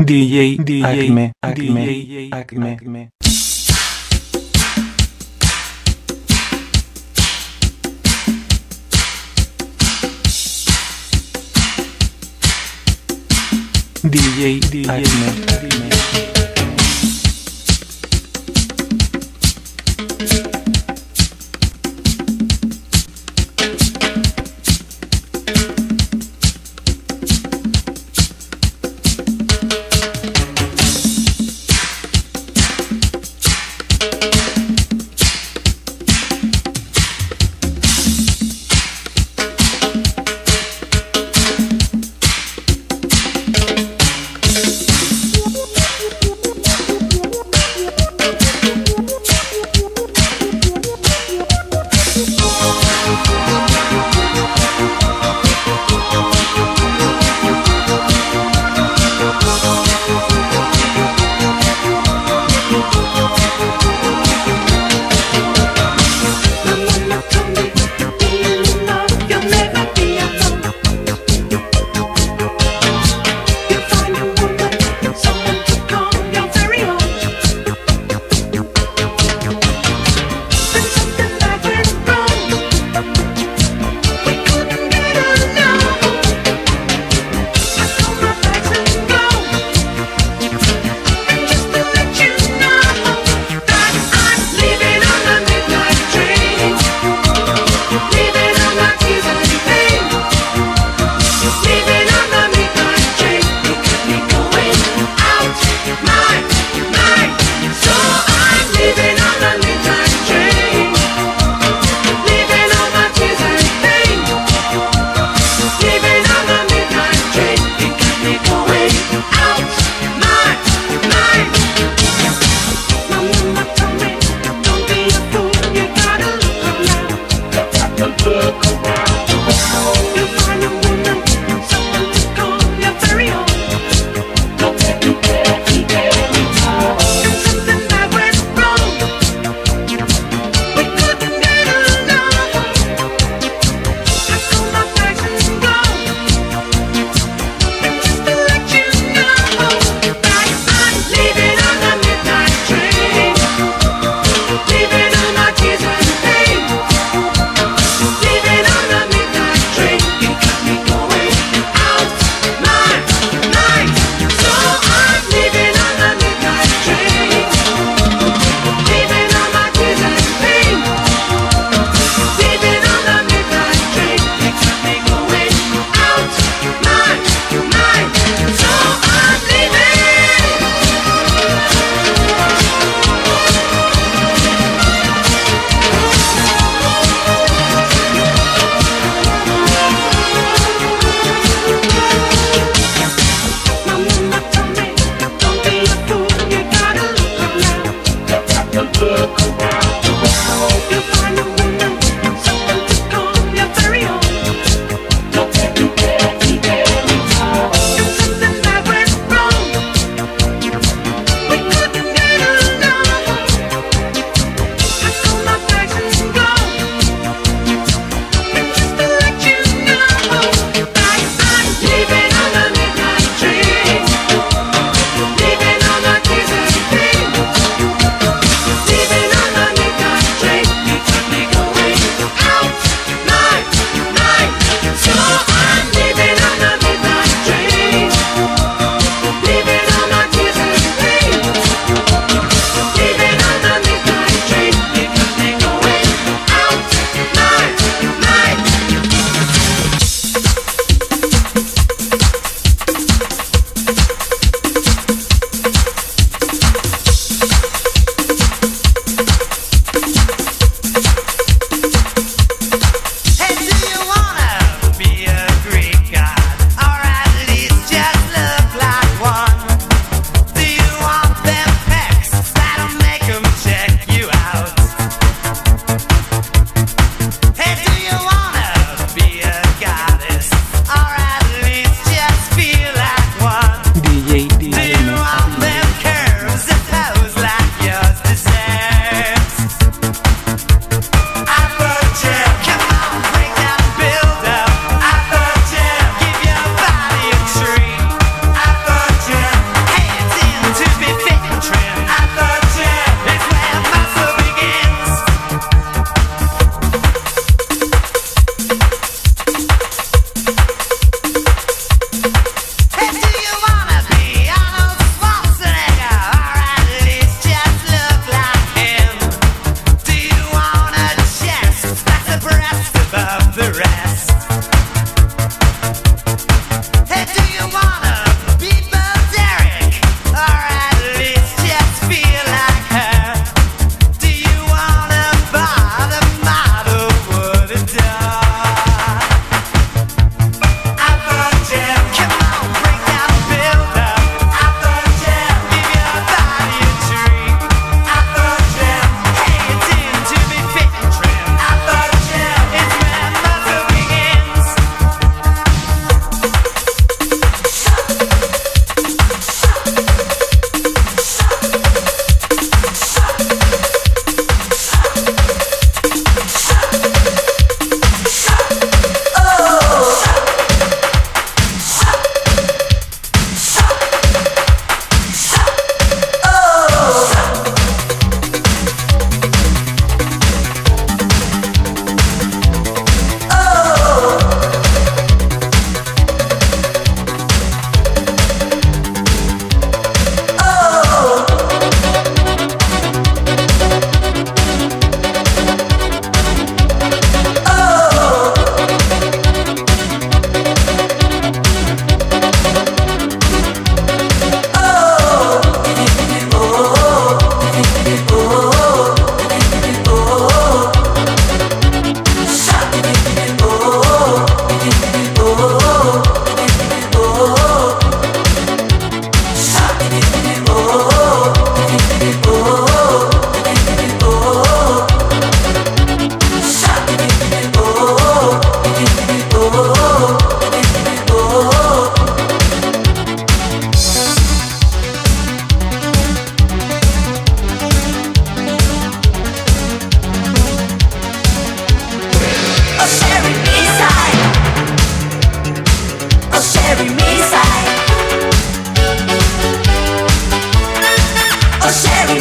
DJ, DJ, Acme, Acme, Acme, Acme, Acme. DJ, DJ, Acme, Acme.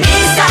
me